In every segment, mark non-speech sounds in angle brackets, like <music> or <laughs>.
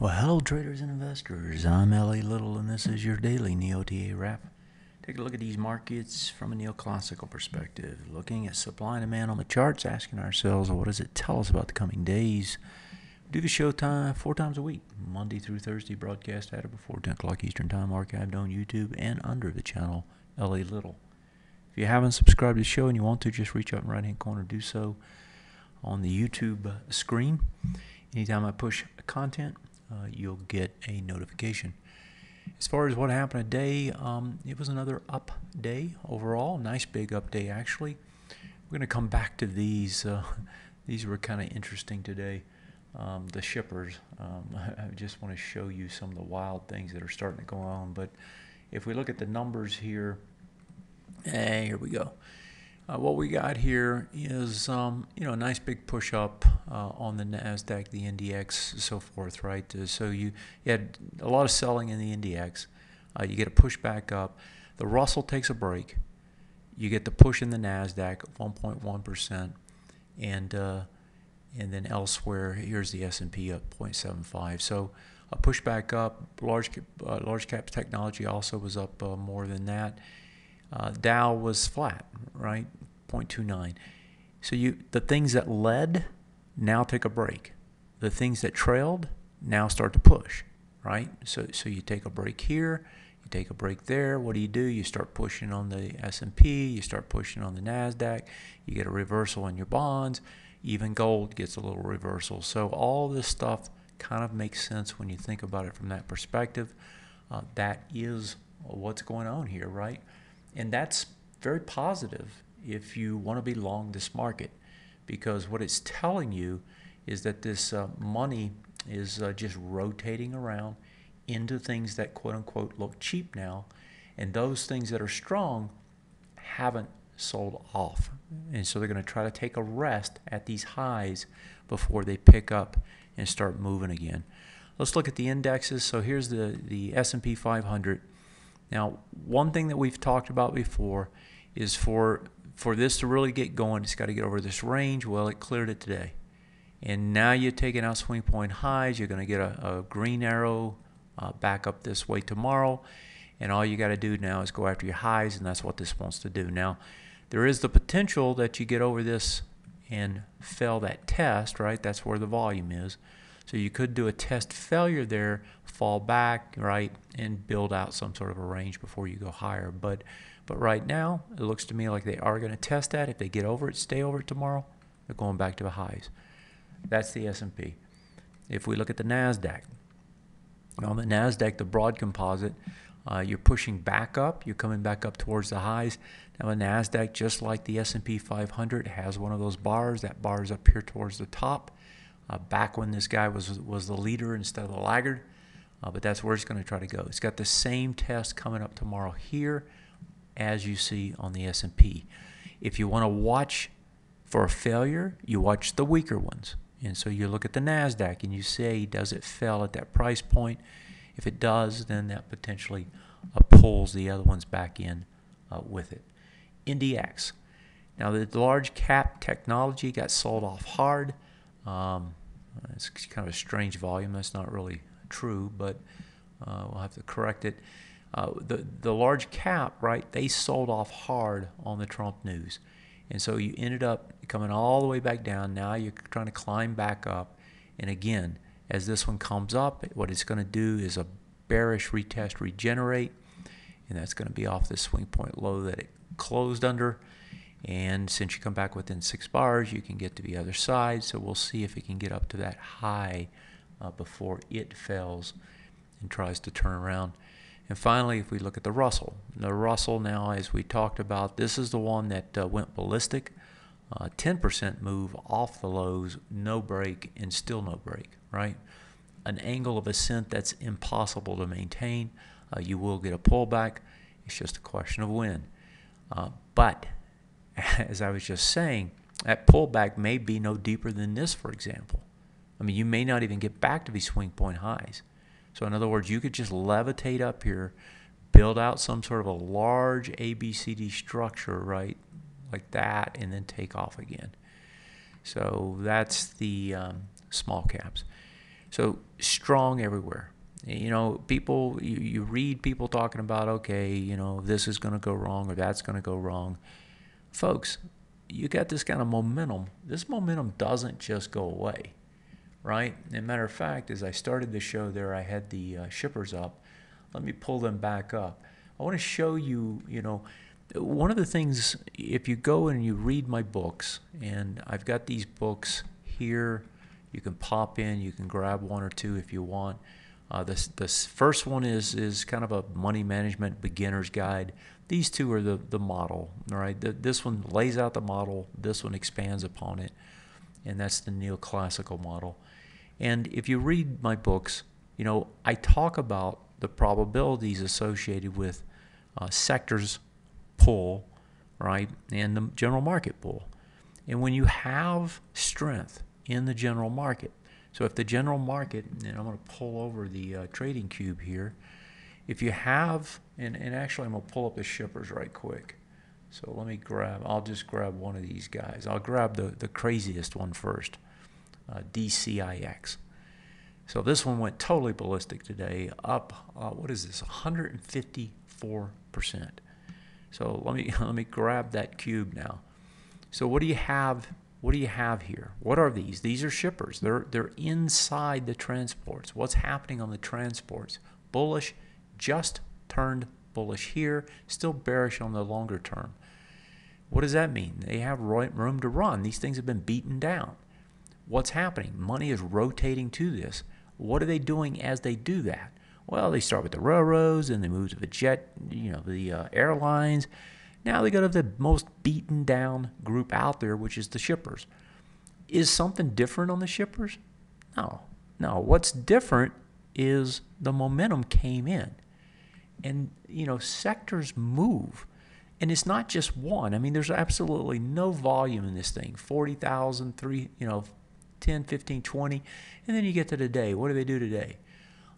Well, hello, traders and investors. I'm L.A. Little, and this is your daily NeoTA wrap. Take a look at these markets from a neoclassical perspective, looking at supply and demand on the charts, asking ourselves, what does it tell us about the coming days? We do the show time four times a week, Monday through Thursday, broadcast at or before 10 o'clock Eastern Time, archived on YouTube and under the channel L.A. Little. If you haven't subscribed to the show and you want to, just reach up in the right hand corner, do so on the YouTube screen. Anytime I push content, uh, you'll get a notification. As far as what happened today, um, it was another up day overall. Nice big up day, actually. We're going to come back to these. Uh, <laughs> these were kind of interesting today. Um, the shippers. Um, <laughs> I just want to show you some of the wild things that are starting to go on. But if we look at the numbers here, hey, here we go. Uh, what we got here is, um, you know, a nice big push up uh, on the Nasdaq, the NDX, so forth, right? Uh, so you, you, had a lot of selling in the NDX. Uh, you get a push back up. The Russell takes a break. You get the push in the Nasdaq, 1.1 percent, and uh, and then elsewhere, here's the S&P up 0.75. So a push back up. Large uh, large cap technology also was up more than that. Uh, Dow was flat, right? 0.29. So you the things that led now take a break. The things that trailed now start to push, right? So so you take a break here, you take a break there. What do you do? You start pushing on the S&P, you start pushing on the Nasdaq, you get a reversal in your bonds, even gold gets a little reversal. So all this stuff kind of makes sense when you think about it from that perspective. Uh, that is what's going on here, right? And that's very positive if you want to be long this market because what it's telling you is that this uh, money is uh, just rotating around into things that quote unquote look cheap now. And those things that are strong haven't sold off. And so they're going to try to take a rest at these highs before they pick up and start moving again. Let's look at the indexes. So here's the, the S&P 500. Now, one thing that we've talked about before is for for this to really get going, it's got to get over this range. Well, it cleared it today. And now you're taking out swing point highs. You're going to get a, a green arrow uh, back up this way tomorrow. And all you got to do now is go after your highs, and that's what this wants to do. Now, there is the potential that you get over this and fail that test, right? That's where the volume is. So you could do a test failure there, fall back, right, and build out some sort of a range before you go higher. But but right now, it looks to me like they are going to test that. If they get over it, stay over it tomorrow, they're going back to the highs. That's the S&P. If we look at the Nasdaq, on the Nasdaq, the broad composite, uh, you're pushing back up. You're coming back up towards the highs. Now, the Nasdaq, just like the S&P 500, has one of those bars. That bar is up here towards the top uh, back when this guy was was the leader instead of the laggard. Uh, but that's where it's going to try to go. It's got the same test coming up tomorrow here as you see on the S&P. If you want to watch for a failure, you watch the weaker ones. And so you look at the NASDAQ and you say, does it fail at that price point? If it does, then that potentially uh, pulls the other ones back in uh, with it. NDX. Now, the large cap technology got sold off hard. Um, it's kind of a strange volume. That's not really true, but uh, we'll have to correct it. Uh, the the large cap, right? They sold off hard on the Trump news, and so you ended up coming all the way back down. Now you're trying to climb back up, and again, as this one comes up, what it's going to do is a bearish retest, regenerate, and that's going to be off the swing point low that it closed under. And since you come back within six bars, you can get to the other side. So we'll see if it can get up to that high uh, before it fails and tries to turn around. And finally, if we look at the Russell, the Russell now, as we talked about, this is the one that uh, went ballistic. 10% uh, move off the lows, no break, and still no break, right? An angle of ascent that's impossible to maintain. Uh, you will get a pullback. It's just a question of when. Uh, but <laughs> as I was just saying, that pullback may be no deeper than this, for example. I mean, you may not even get back to these swing point highs. So, in other words, you could just levitate up here, build out some sort of a large ABCD structure, right, like that, and then take off again. So, that's the um, small caps. So, strong everywhere. You know, people, you, you read people talking about, okay, you know, this is going to go wrong or that's going to go wrong. Folks, you got this kind of momentum. This momentum doesn't just go away, right? As a matter of fact, as I started the show there, I had the uh, shippers up. Let me pull them back up. I want to show you, you know, one of the things, if you go and you read my books, and I've got these books here, you can pop in, you can grab one or two if you want. Uh, this this first one is is kind of a money management beginner's guide. These two are the the model, right? The, this one lays out the model. This one expands upon it, and that's the neoclassical model. And if you read my books, you know I talk about the probabilities associated with uh, sectors pull, right, and the general market pull. And when you have strength in the general market, so if the general market, and I'm going to pull over the uh, trading cube here, if you have, and, and actually I'm going to pull up the shippers right quick. So let me grab, I'll just grab one of these guys. I'll grab the, the craziest one first, uh, DCIX. So this one went totally ballistic today, up, uh, what is this, 154%. So let me, <laughs> let me grab that cube now. So what do you have what do you have here? What are these? These are shippers. They're, they're inside the transports. What's happening on the transports? Bullish, just turned bullish here, still bearish on the longer term. What does that mean? They have room to run. These things have been beaten down. What's happening? Money is rotating to this. What are they doing as they do that? Well, they start with the railroads and they move to the jet, you know, the uh, airlines now they go to the most beaten down group out there, which is the shippers. Is something different on the shippers? No. No. What's different is the momentum came in. And, you know, sectors move. And it's not just one. I mean, there's absolutely no volume in this thing 40,000, three, you know, 10, 15, 20. And then you get to today. What do they do today?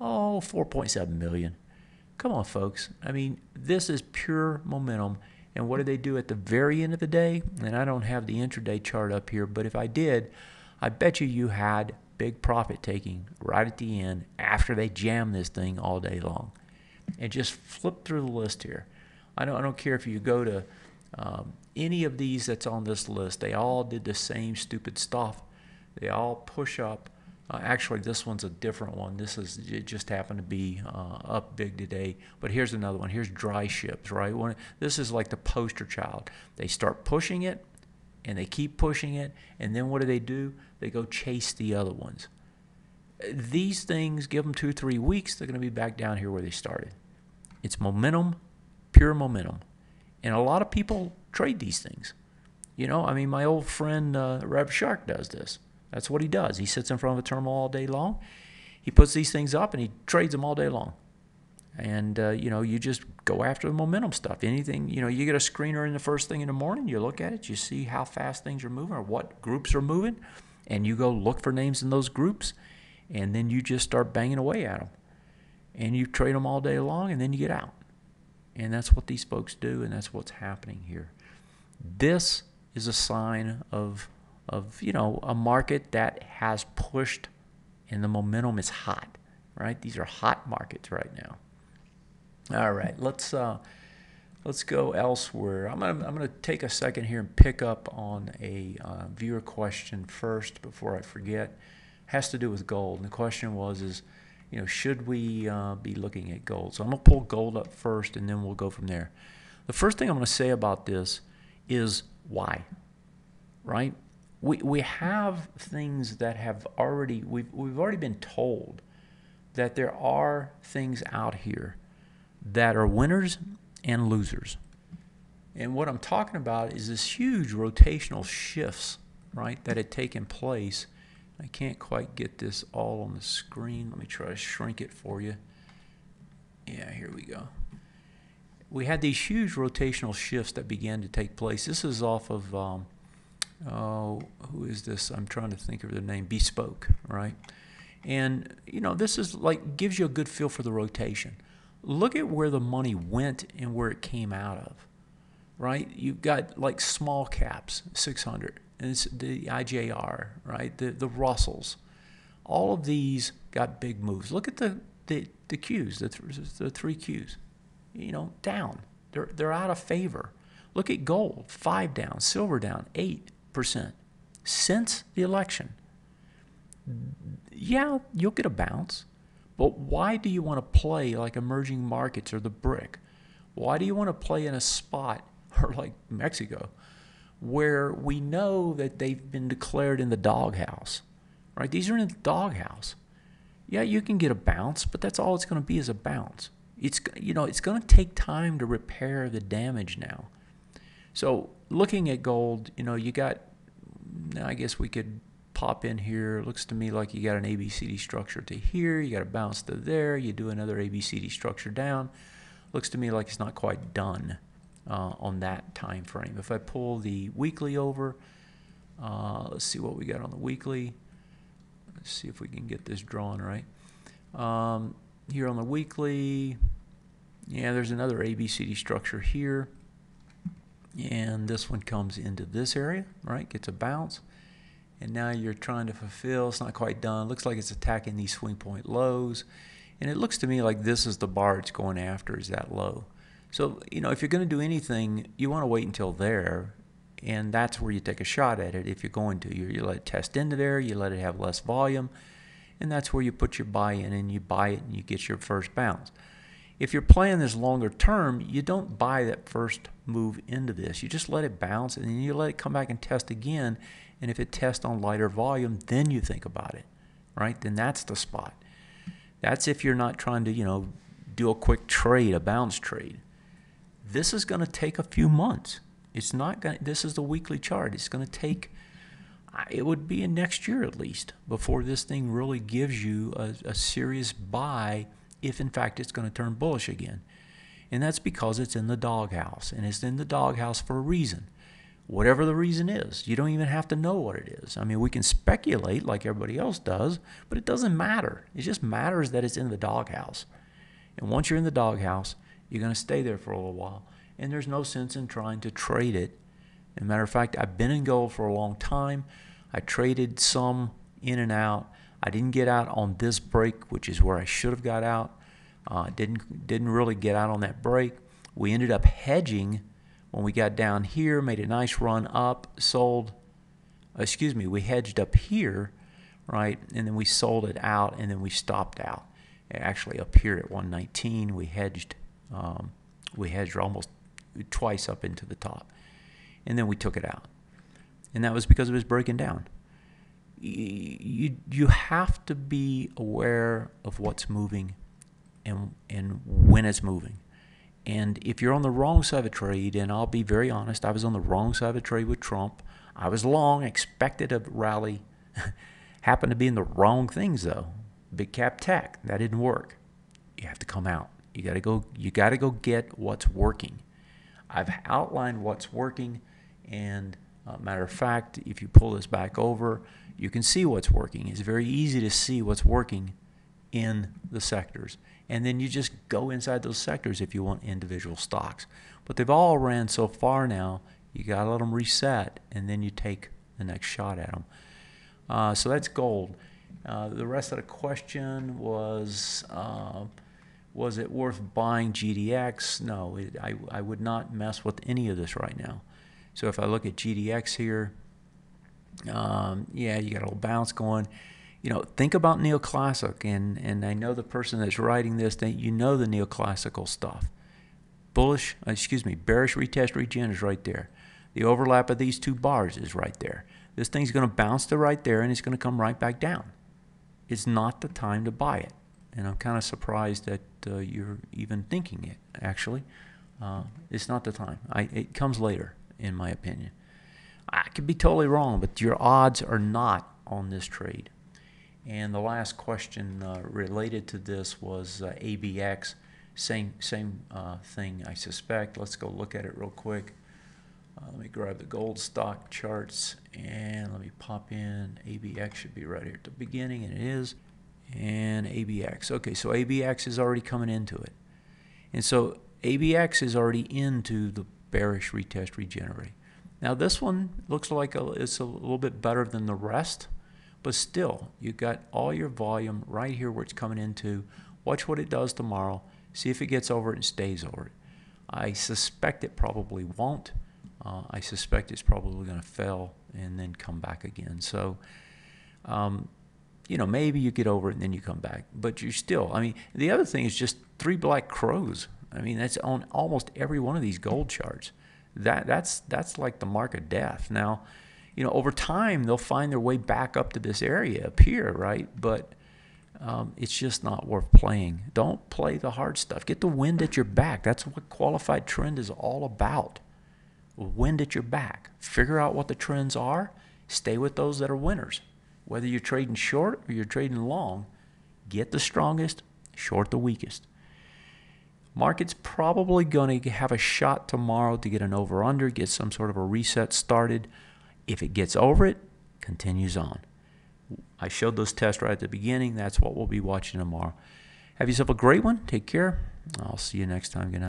Oh, 4.7 million. Come on, folks. I mean, this is pure momentum. And what do they do at the very end of the day? And I don't have the intraday chart up here, but if I did, I bet you you had big profit taking right at the end after they jam this thing all day long. And just flip through the list here. I don't, I don't care if you go to um, any of these that's on this list, they all did the same stupid stuff. They all push up uh, actually, this one's a different one. This is it just happened to be uh, up big today. But here's another one. Here's DryShips, right? This is like the poster child. They start pushing it, and they keep pushing it, and then what do they do? They go chase the other ones. These things, give them two, three weeks, they're going to be back down here where they started. It's momentum, pure momentum, and a lot of people trade these things. You know, I mean, my old friend uh, Rev Shark does this. That's what he does. He sits in front of a terminal all day long. He puts these things up and he trades them all day long. And uh, you know, you just go after the momentum stuff. Anything, you know, you get a screener in the first thing in the morning. You look at it, you see how fast things are moving or what groups are moving, and you go look for names in those groups, and then you just start banging away at them, and you trade them all day long, and then you get out. And that's what these folks do, and that's what's happening here. This is a sign of of you know a market that has pushed and the momentum is hot right? These are hot markets right now. All right let's uh, let's go elsewhere. I'm gonna, I'm gonna take a second here and pick up on a uh, viewer question first before i forget. It has to do with gold. And the question was is you know should we uh, be looking at gold? So i'm gonna pull gold up first and then we'll go from there. The first thing i'm gonna say about this is why right? We, we have things that have already we've, we've already been told that there are things out here that are winners and losers. And what i'm talking about is this huge rotational shifts right that had taken place i can't quite get this all on the screen let me try to shrink it for you yeah here we go we had these huge rotational shifts that began to take place this is off of um, oh, who is this? I'm trying to think of the name, Bespoke, right? And, you know, this is like gives you a good feel for the rotation. Look at where the money went and where it came out of, right? You've got like small caps, 600, and it's the IJR, right? The, the Russells. all of these got big moves. Look at the the, the Qs, the, th- the three Qs, you know, down. They're, they're out of favor. Look at gold, five down, silver down, 8% since the election. Yeah, you'll get a bounce, but why do you want to play like emerging markets or the BRIC? Why do you want to play in a spot <laughs> or like Mexico where we know that they've been declared in the doghouse? Right? These are in the doghouse yeah, you can get a bounce, but that's all it's going to be is a bounce. It's you know it's going to take time to repair the damage now. So looking at gold, you know you got. I guess we could pop in here. Looks to me like you got an ABCD structure to here. You got a bounce to there. You do another ABCD structure down. Looks to me like it's not quite done uh, on that time frame. If I pull the weekly over, uh, let's see what we got on the weekly. Let's see if we can get this drawn right. Um, here on the weekly, yeah, there's another ABCD structure here. And this one comes into this area, right? Gets a bounce. And now you're trying to fulfill. It's not quite done. Looks like it's attacking these swing point lows. And it looks to me like this is the bar it's going after is that low. So, you know, if you're going to do anything, you want to wait until there and that's where you take a shot at it if you're going to. You, you let it test into there, you let it have less volume, and that's where you put your buy in and you buy it and you get your first bounce. If you're playing this longer term, you don't buy that first move into this. You just let it bounce and then you let it come back and test again. And if it tests on lighter volume, then you think about it, right? Then that's the spot. That's if you're not trying to, you know, do a quick trade, a bounce trade. This is going to take a few months. It's not going. This is the weekly chart. It's going to take. It would be in next year at least before this thing really gives you a, a serious buy, if in fact it's going to turn bullish again, and that's because it's in the doghouse, and it's in the doghouse for a reason. Whatever the reason is, you don't even have to know what it is. I mean, we can speculate like everybody else does, but it doesn't matter. It just matters that it's in the doghouse. And once you're in the doghouse, you're going to stay there for a little while and there's no sense in trying to trade it. As a matter of fact, I've been in gold for a long time. I traded some in and out. I didn't get out on this break, which is where I should have got out. Uh, didn't didn't really get out on that break. We ended up hedging when we got down here, made a nice run up, sold. Excuse me, we hedged up here, right, and then we sold it out, and then we stopped out. Actually, up here at 119, we hedged. Um, we hedged almost twice up into the top. And then we took it out. And that was because it was breaking down. You, you have to be aware of what's moving and, and when it's moving. And if you're on the wrong side of a trade, and I'll be very honest, I was on the wrong side of a trade with Trump. I was long, expected a rally. <laughs> Happened to be in the wrong things though. Big cap tech, that didn't work. You have to come out. You got to go you got to go get what's working. I've outlined what's working, and uh, matter of fact, if you pull this back over, you can see what's working. It's very easy to see what's working in the sectors. And then you just go inside those sectors if you want individual stocks. But they've all ran so far now, you got to let them reset, and then you take the next shot at them. Uh, so that's gold. Uh, the rest of the question was uh, was it worth buying GDX? No, it, I, I would not mess with any of this right now. So if I look at GDX here, um, yeah, you got a little bounce going. You know, think about neoclassic, and, and I know the person that's writing this, that you know the neoclassical stuff. Bullish, excuse me, bearish retest regen is right there. The overlap of these two bars is right there. This thing's going to bounce to right there, and it's going to come right back down. It's not the time to buy it and I'm kind of surprised that uh, you're even thinking it. Actually, uh, it's not the time. I, it comes later, in my opinion. I could be totally wrong, but your odds are not on this trade. And the last question uh, related to this was uh, ABX. Same same uh, thing, I suspect. Let's go look at it real quick. Uh, let me grab the gold stock charts and let me pop in. ABX should be right here at the beginning, and it is and ABX. Okay, so ABX is already coming into it. And so ABX is already into the bearish retest regenerate. Now this one looks like a, it's a little bit better than the rest, But still, you got all your volume right here where it's coming into. Watch what it does tomorrow. See if it gets over it and stays over it. I suspect it probably won't. Uh, I suspect it's probably going to fail and then come back again. So, um, you know, maybe you get over it and then you come back, but you're still. I mean, the other thing is just three black crows. I mean, that's on almost every one of these gold charts. That that's that's like the mark of death. Now, you know, over time they'll find their way back up to this area up here, right? But um, it's just not worth playing. Don't play the hard stuff. Get the wind at your back. That's what qualified trend is all about. Wind at your back. Figure out what the trends are. Stay with those that are winners. Whether you're trading short or you're trading long, get the strongest, short the weakest. Market's probably going to have a shot tomorrow to get an over under, get some sort of a reset started. If it gets over it, continues on. I showed those tests right at the beginning. That's what we'll be watching tomorrow. Have yourself a great one. Take care. I'll see you next time. Good night.